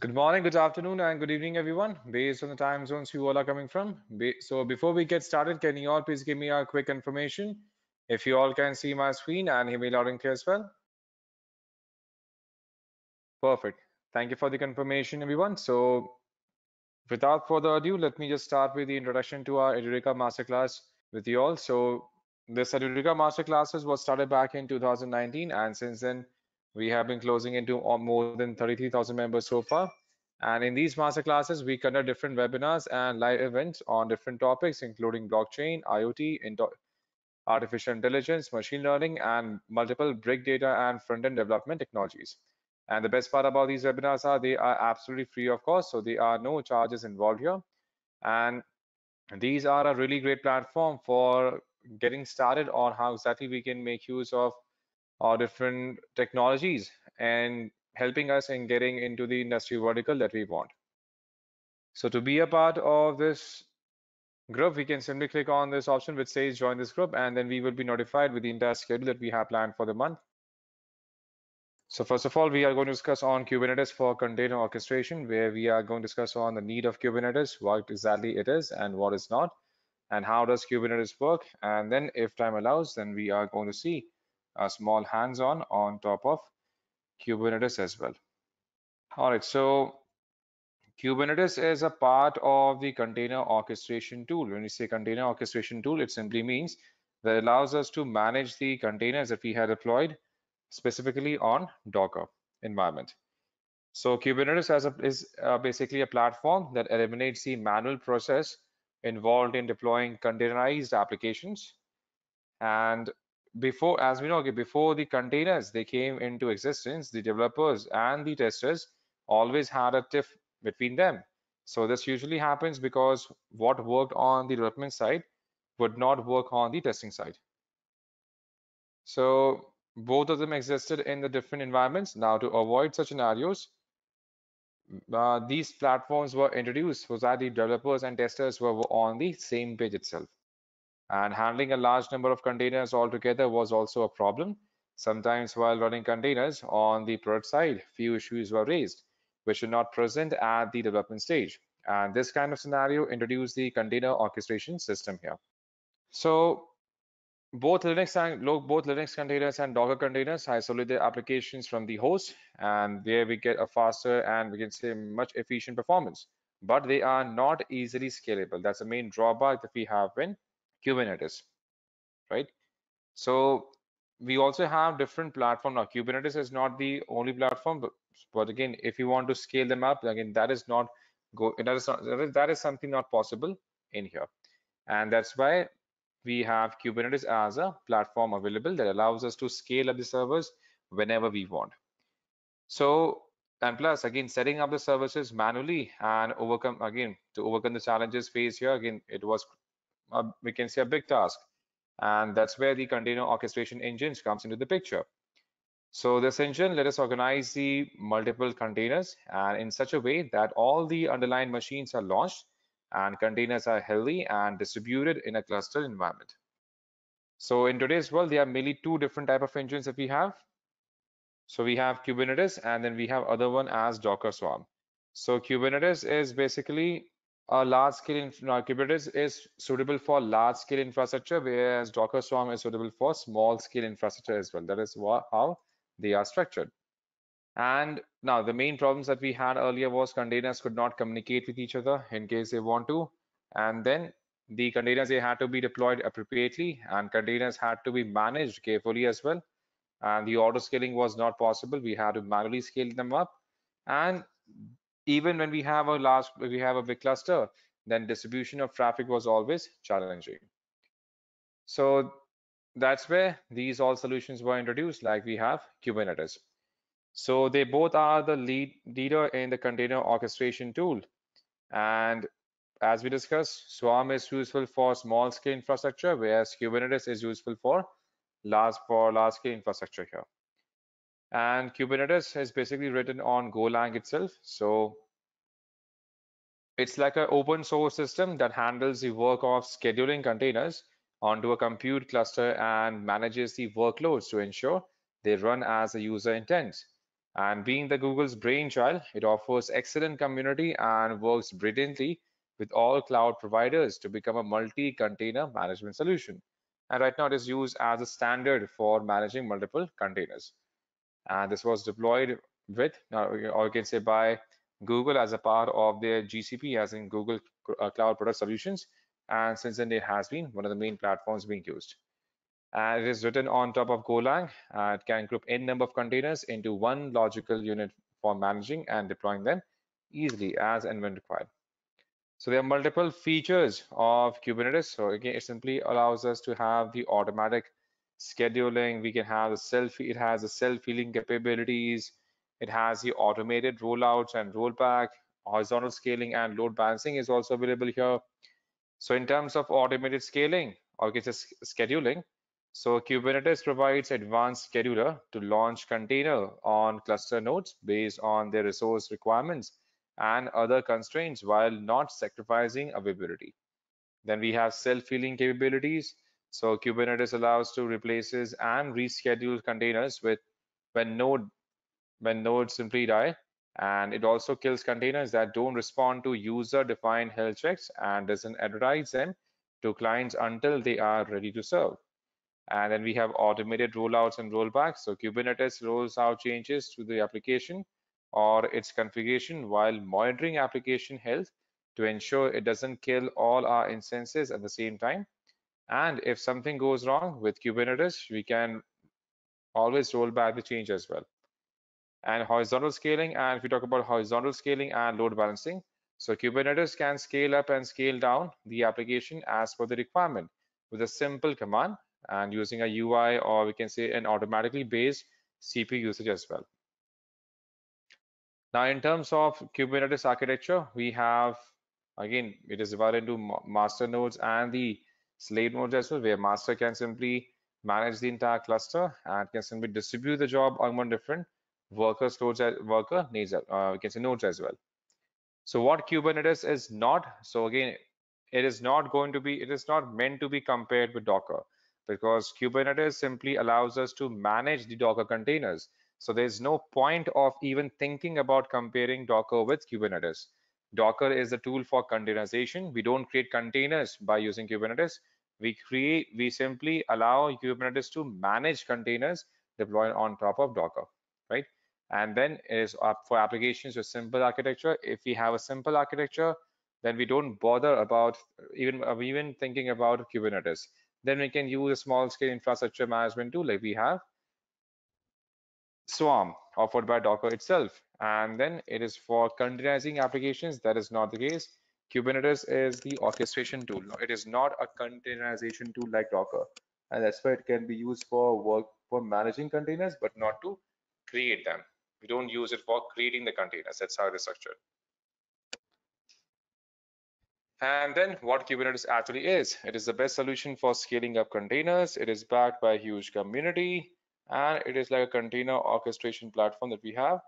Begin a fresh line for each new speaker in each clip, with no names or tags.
Good morning, good afternoon, and good evening, everyone, based on the time zones you all are coming from. So before we get started, can you all please give me a quick information? If you all can see my screen and hear me loud and clear as well. Perfect. Thank you for the confirmation, everyone. So without further ado, let me just start with the introduction to our Edureka Masterclass with you all. So this Edureka Masterclasses was started back in 2019, and since then, we have been closing into more than 33,000 members so far. And in these masterclasses, we conduct different webinars and live events on different topics, including blockchain, IoT, artificial intelligence, machine learning, and multiple big data and front-end development technologies. And the best part about these webinars are they are absolutely free of cost, so there are no charges involved here. And these are a really great platform for getting started on how exactly we can make use of our different technologies and helping us in getting into the industry vertical that we want. So to be a part of this group, we can simply click on this option which says join this group, and then we will be notified with the entire schedule that we have planned for the month. So first of all, we are going to discuss on Kubernetes for container orchestration, where we are going to discuss on the need of Kubernetes, what exactly it is and what is not, and how does Kubernetes work. And then if time allows, then we are going to see a small hands-on on top of Kubernetes as well. All right, so Kubernetes is a part of the container orchestration tool. When we say container orchestration tool, it simply means that allows us to manage the containers that we had deployed specifically on Docker environment. So Kubernetes a, is uh, basically a platform that eliminates the manual process involved in deploying containerized applications and before as we know okay, before the containers they came into existence the developers and the testers always had a tiff between them. So this usually happens because what worked on the development side would not work on the testing side. So both of them existed in the different environments. Now to avoid such scenarios uh, these platforms were introduced so that the developers and testers were on the same page itself and handling a large number of containers altogether was also a problem. Sometimes while running containers on the product side, few issues were raised, which were not present at the development stage. And this kind of scenario introduced the container orchestration system here. So both Linux and both Linux containers and Docker containers isolate their applications from the host, and there we get a faster and we can say much efficient performance. But they are not easily scalable. That's the main drawback that we have when Kubernetes, right? So we also have different platform now. Kubernetes is not the only platform, but, but again, if you want to scale them up, again, that is not go that is not that is something not possible in here, and that's why we have Kubernetes as a platform available that allows us to scale up the servers whenever we want. So and plus again setting up the services manually and overcome again to overcome the challenges faced here again it was uh, we can say a big task. And that's where the container orchestration engines comes into the picture. So this engine let us organize the multiple containers. And in such a way that all the underlying machines are launched and containers are healthy and distributed in a cluster environment. So in today's world there are mainly two different type of engines that we have. So we have kubernetes and then we have other one as docker swarm. So kubernetes is basically a large scale Kubernetes is suitable for large scale infrastructure, whereas Docker Swarm is suitable for small scale infrastructure as well. That is how they are structured. And now the main problems that we had earlier was containers could not communicate with each other in case they want to. And then the containers, they had to be deployed appropriately and containers had to be managed carefully as well. And the auto scaling was not possible. We had to manually scale them up. And even when we have a large we have a big cluster then distribution of traffic was always challenging. So that's where these all solutions were introduced like we have kubernetes. So they both are the lead leader in the container orchestration tool. And as we discussed swarm is useful for small scale infrastructure whereas kubernetes is useful for large for large scale infrastructure here and Kubernetes is basically written on Golang itself. So it's like an open source system that handles the work of scheduling containers onto a compute cluster and manages the workloads to ensure they run as the user intends. And being the Google's brainchild, it offers excellent community and works brilliantly with all cloud providers to become a multi-container management solution. And right now it is used as a standard for managing multiple containers. And this was deployed with, or you can say by Google as a part of their GCP, as in Google uh, Cloud Product Solutions. And since then, it has been one of the main platforms being used. And it is written on top of Golang. Uh, it can group n number of containers into one logical unit for managing and deploying them easily as and when required. So there are multiple features of Kubernetes. So again, it simply allows us to have the automatic scheduling. We can have the self, it has the self-healing capabilities. It has the automated rollouts and rollback, horizontal scaling and load balancing is also available here. So in terms of automated scaling or scheduling, so Kubernetes provides advanced scheduler to launch container on cluster nodes based on their resource requirements and other constraints while not sacrificing availability. Then we have self-healing capabilities. So Kubernetes allows to replaces and reschedule containers with when node when nodes simply die. And it also kills containers that don't respond to user-defined health checks and doesn't advertise them to clients until they are ready to serve. And then we have automated rollouts and rollbacks. So Kubernetes rolls out changes to the application or its configuration while monitoring application health to ensure it doesn't kill all our instances at the same time. And if something goes wrong with Kubernetes, we can always roll back the change as well and horizontal scaling. And if we talk about horizontal scaling and load balancing, so Kubernetes can scale up and scale down the application as per the requirement with a simple command and using a UI or we can say an automatically based CPU usage as well. Now, in terms of Kubernetes architecture, we have, again, it is divided into master nodes and the slave nodes as well, where master can simply manage the entire cluster and can simply distribute the job among different workers nodes worker needs uh, we can say nodes as well. So what kubernetes is not so again it is not going to be it is not meant to be compared with docker because kubernetes simply allows us to manage the docker containers. So there's no point of even thinking about comparing docker with kubernetes docker is a tool for containerization. We don't create containers by using kubernetes. We create we simply allow kubernetes to manage containers deployed on top of docker right? And then is up for applications with simple architecture. If we have a simple architecture then we don't bother about even even thinking about kubernetes. Then we can use a small scale infrastructure management tool like we have swarm offered by docker itself? And then it is for containerizing applications. That is not the case. Kubernetes is the orchestration tool. It is not a containerization tool like docker. And that's why it can be used for work for managing containers but not to create them. We don't use it for creating the containers. That's how it is structured. And then what Kubernetes actually is, it is the best solution for scaling up containers. It is backed by a huge community and it is like a container orchestration platform that we have.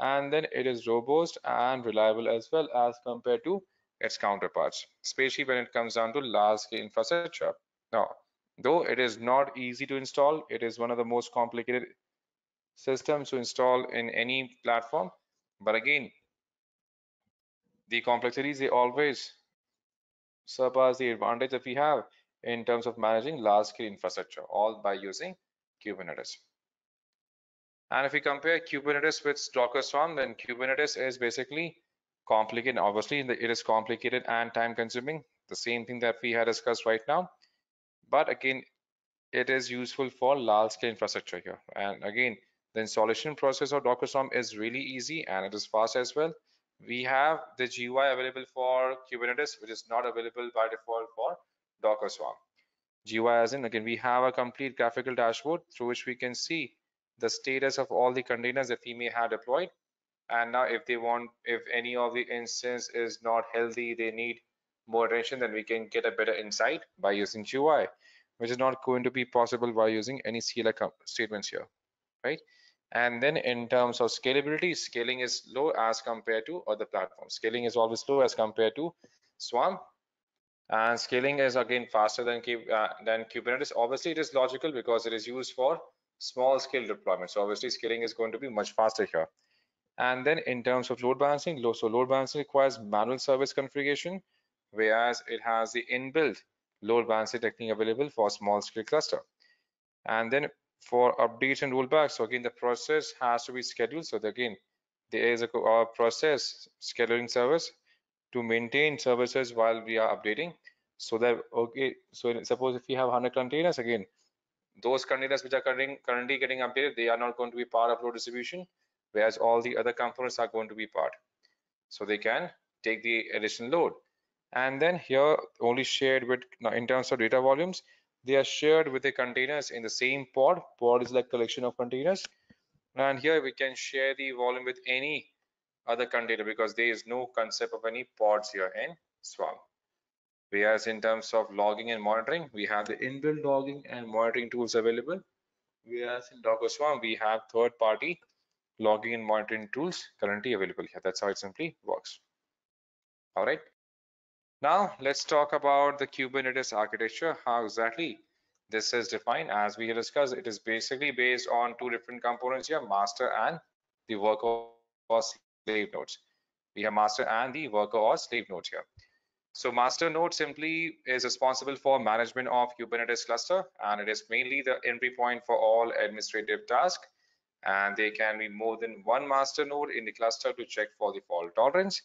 And then it is robust and reliable as well as compared to its counterparts, especially when it comes down to large scale infrastructure. Now, though it is not easy to install, it is one of the most complicated systems to install in any platform. But again, the complexities, they always surpass the advantage that we have in terms of managing large scale infrastructure, all by using Kubernetes. And if we compare Kubernetes with Docker Swarm, then Kubernetes is basically complicated. Obviously, it is complicated and time consuming, the same thing that we had discussed right now. But again, it is useful for large scale infrastructure here. And again, the installation process of Docker Swarm is really easy and it is fast as well. We have the GUI available for Kubernetes, which is not available by default for Docker Swarm. GUI as in, again, we have a complete graphical dashboard through which we can see the status of all the containers that we may have deployed. And now if they want, if any of the instance is not healthy, they need more attention, then we can get a better insight by using GUI, which is not going to be possible by using any CLI statements here, right? And then in terms of scalability, scaling is low as compared to other platforms. Scaling is always low as compared to Swarm. And scaling is again faster than, uh, than Kubernetes. Obviously, it is logical because it is used for small scale deployment. So obviously scaling is going to be much faster here. And then in terms of load balancing, so load balancing requires manual service configuration, whereas it has the inbuilt load balancing technique available for small scale cluster. And then for updates and rollbacks, so again, the process has to be scheduled. So again, there is a, a process scheduling service to maintain services while we are updating so that okay so suppose if you have 100 containers again those containers which are currently currently getting updated they are not going to be part of load distribution whereas all the other components are going to be part. So they can take the additional load. And then here only shared with in terms of data volumes they are shared with the containers in the same pod. Pod is like collection of containers. And here we can share the volume with any other container because there is no concept of any pods here in swarm whereas in terms of logging and monitoring we have the inbuilt logging and monitoring tools available. Whereas in docker swarm we have third party logging and monitoring tools currently available here. That's how it simply works. All right. Now let's talk about the kubernetes architecture how exactly this is defined. As we discussed it is basically based on two different components here master and the worker or slave nodes we have master and the worker or slave node here. So master node simply is responsible for management of kubernetes cluster and it is mainly the entry point for all administrative tasks. And there can be more than one master node in the cluster to check for the fault tolerance.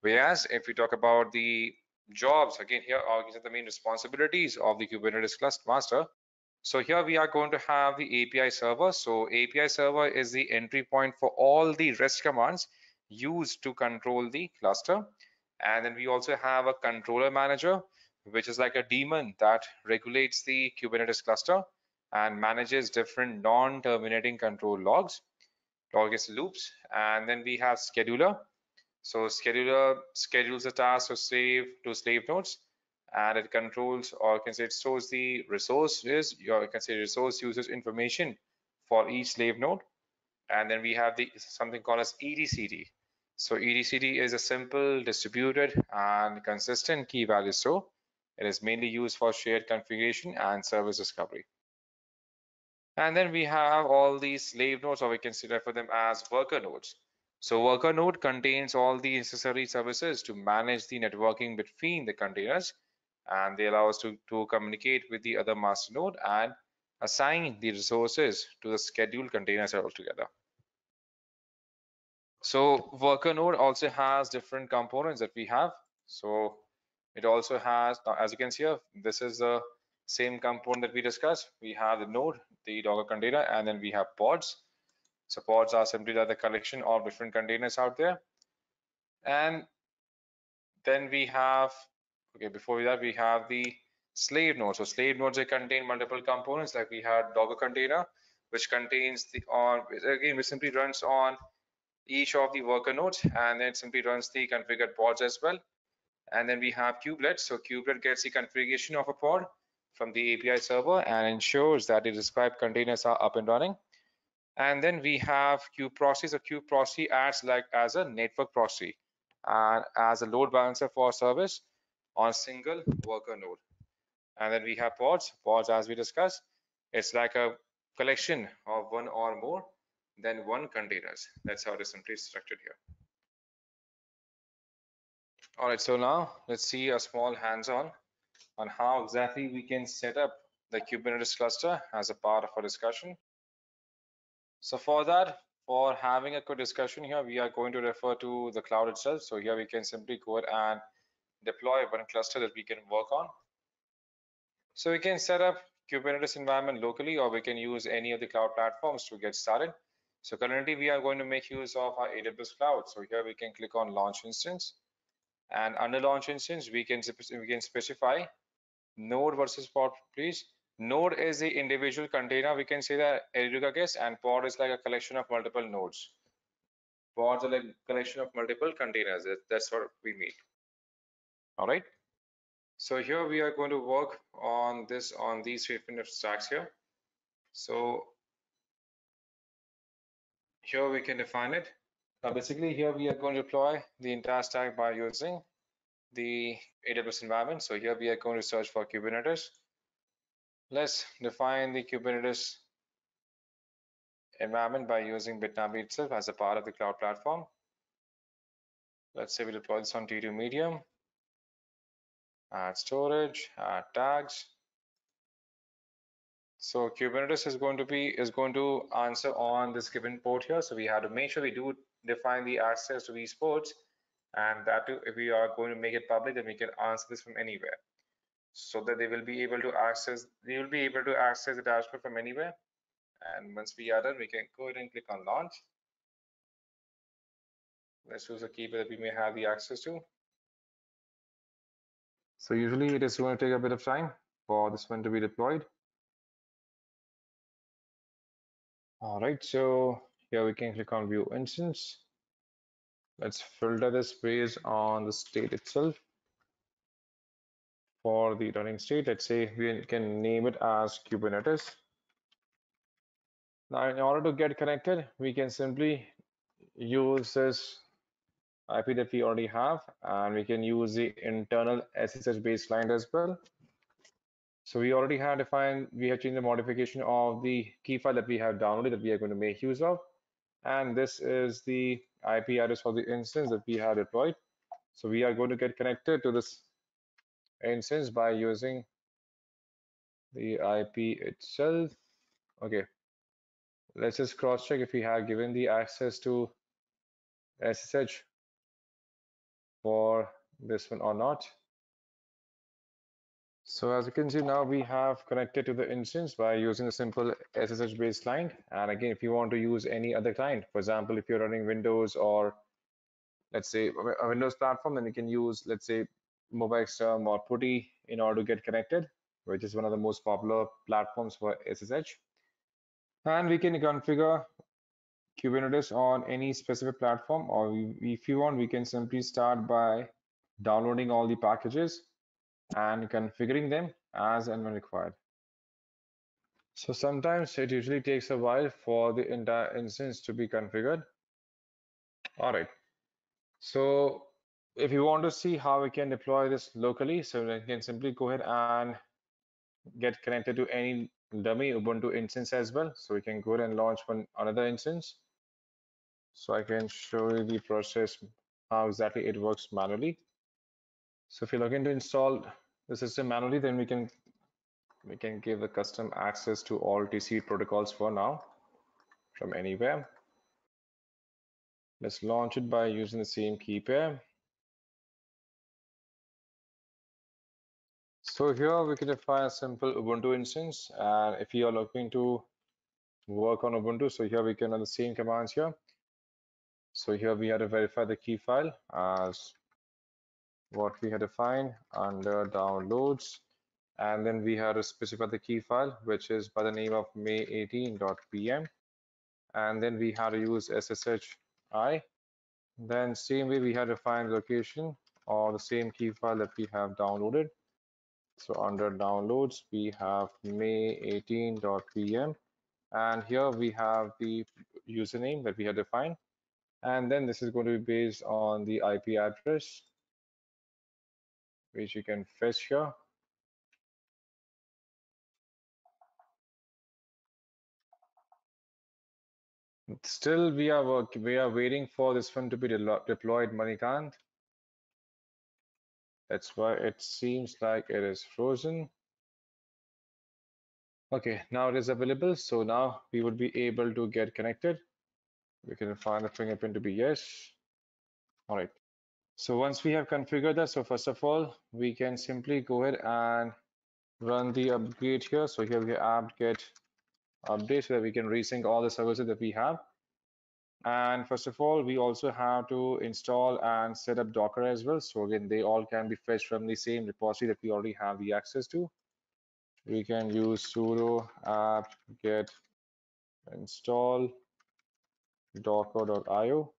Whereas if we talk about the jobs again here are the main responsibilities of the kubernetes cluster master. So here we are going to have the api server. So api server is the entry point for all the rest commands used to control the cluster. And then we also have a controller manager which is like a daemon that regulates the kubernetes cluster and manages different non-terminating control logs logs loops and then we have scheduler. So scheduler schedules the task to save to slave nodes and it controls or can say it stores the resources or can say resource users information for each slave node. And then we have the something called as etcd so etcd is a simple distributed and consistent key value store it is mainly used for shared configuration and service discovery and then we have all these slave nodes, or we consider for them as worker nodes. So worker node contains all the necessary services to manage the networking between the containers and they allow us to, to communicate with the other master node and assign the resources to the scheduled containers altogether. So worker node also has different components that we have. So it also has, as you can see here, this is the same component that we discussed. We have the node, the Docker container, and then we have pods. So pods are simply the collection of different containers out there. And then we have, okay, before that, we have the slave nodes. So slave nodes, they contain multiple components like we had Docker container, which contains the on, again, which simply runs on each of the worker nodes and then simply runs the configured pods as well. And then we have kubelet. So kubelet gets the configuration of a pod from the API server and ensures that the described containers are up and running. And then we have kubeproxy. So kubeproxy acts like as a network proxy and as a load balancer for service on single worker node. And then we have pods. Pods, as we discussed, it's like a collection of one or more than one containers. That's how it is simply structured here. All right, so now let's see a small hands-on on how exactly we can set up the Kubernetes cluster as a part of our discussion. So for that, for having a good discussion here, we are going to refer to the cloud itself. So here we can simply go and deploy one cluster that we can work on. So we can set up Kubernetes environment locally, or we can use any of the cloud platforms to get started. So currently we are going to make use of our AWS cloud. So here we can click on launch instance. And under launch instance, we can, we can specify node versus pod please. Node is the individual container. We can say that educase and pod is like a collection of multiple nodes. Pods are like collection of multiple containers. That's what we mean. All right? So here we are going to work on this on these three different stacks here. So here we can define it now basically here we are going to deploy the entire stack by using the AWS environment. So here we are going to search for Kubernetes. Let's define the Kubernetes environment by using Bitnami itself as a part of the cloud platform. Let's say we deploy this on T2 Medium, add storage, add tags. So Kubernetes is going to be is going to answer on this given port here. So we have to make sure we do define the access to these ports and that too, if we are going to make it public, then we can answer this from anywhere so that they will be able to access, they will be able to access the dashboard from anywhere. And once we are done, we can go ahead and click on launch. Let's choose a keyword that we may have the access to. So usually it is going to take a bit of time for this one to be deployed. All right, so here we can click on view instance. Let's filter this based on the state itself. For the running state, let's say we can name it as Kubernetes. Now, in order to get connected, we can simply use this IP that we already have, and we can use the internal SSH baseline as well. So we already have defined, we have changed the modification of the key file that we have downloaded that we are going to make use of. And this is the IP address for the instance that we have deployed. So we are going to get connected to this instance by using the IP itself. Okay, let's just cross check if we have given the access to SSH for this one or not. So as you can see now we have connected to the instance by using a simple SSH based client. And again, if you want to use any other client, for example, if you're running Windows or let's say a Windows platform, then you can use, let's say, MobaXterm or PuTTY in order to get connected, which is one of the most popular platforms for SSH. And we can configure Kubernetes on any specific platform, or if you want, we can simply start by downloading all the packages and configuring them as and when required. So sometimes it usually takes a while for the entire instance to be configured. All right. So if you want to see how we can deploy this locally, so we can simply go ahead and get connected to any dummy Ubuntu instance as well. So we can go ahead and launch one another instance. So I can show you the process, how exactly it works manually. So if you're looking to install the system manually, then we can we can give the custom access to all TCP protocols for now from anywhere. Let's launch it by using the same key pair. So here we can define a simple Ubuntu instance. And if you are looking to work on Ubuntu, so here we can run the same commands here. So here we have to verify the key file as what we had defined under downloads. And then we had to specify the key file which is by the name of may18.pm and then we had to use sshi then same way we had to find location or the same key file that we have downloaded. So under downloads we have may18.pm and here we have the username that we have defined and then this is going to be based on the IP address which you can fetch here. Still, we are work, we are waiting for this one to be de deployed, Manikant. That's why it seems like it is frozen. Okay, now it is available. So now we would be able to get connected. We can find the fingerprint to be yes. All right. So once we have configured that, so first of all, we can simply go ahead and run the upgrade here. So here we have apt-get update so that we can resync all the services that we have. And first of all, we also have to install and set up Docker as well. So again, they all can be fetched from the same repository that we already have the access to. We can use sudo apt-get install docker.io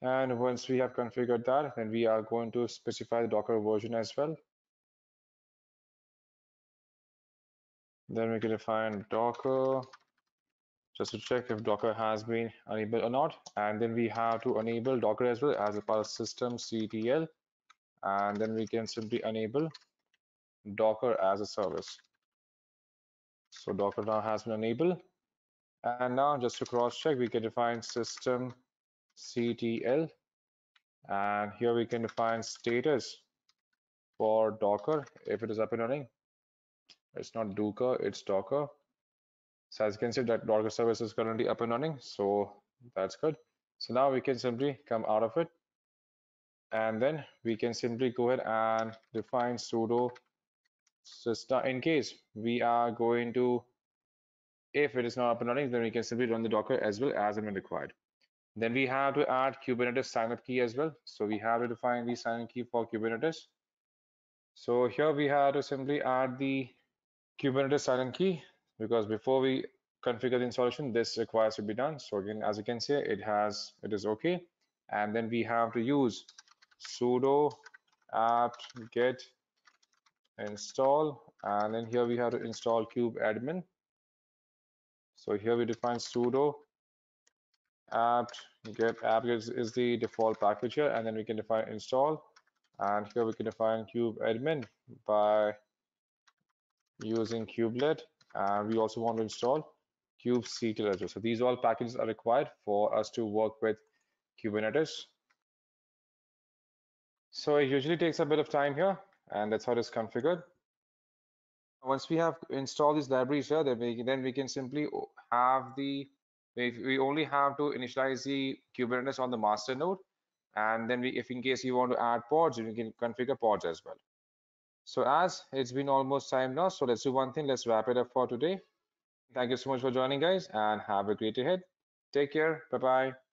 And once we have configured that, then we are going to specify the Docker version as well. Then we can define Docker just to check if Docker has been enabled or not. And then we have to enable Docker as well as a part of system CTL. and then we can simply enable Docker as a service. So Docker now has been enabled. And now just to cross check, we can define system CTL. And here we can define status for Docker if it is up and running. It's not Docker, it's Docker. So as you can see that Docker service is currently up and running. So that's good. So now we can simply come out of it. And then we can simply go ahead and define sudo system uh, in case we are going to if it is not up and running then we can simply run the docker as well as and when required then we have to add kubernetes signing key as well. So we have to define the sign key for kubernetes. So here we have to simply add the kubernetes silent key because before we configure the installation this requires to be done. So again as you can see it has it is okay. And then we have to use sudo apt get install. And then here we have to install kube admin so here we define sudo apt get apt is, is the default package here and then we can define install. And here we can define kube admin by using kubelet and we also want to install kubectl as well so these all packages are required for us to work with kubernetes. So it usually takes a bit of time here and that's how it is configured. Once we have installed these libraries here, then we, then we can simply have the, we only have to initialize the Kubernetes on the master node. And then we, if in case you want to add pods, you can configure pods as well. So as it's been almost time now, so let's do one thing. Let's wrap it up for today. Thank you so much for joining, guys, and have a great day ahead. Take care. Bye-bye.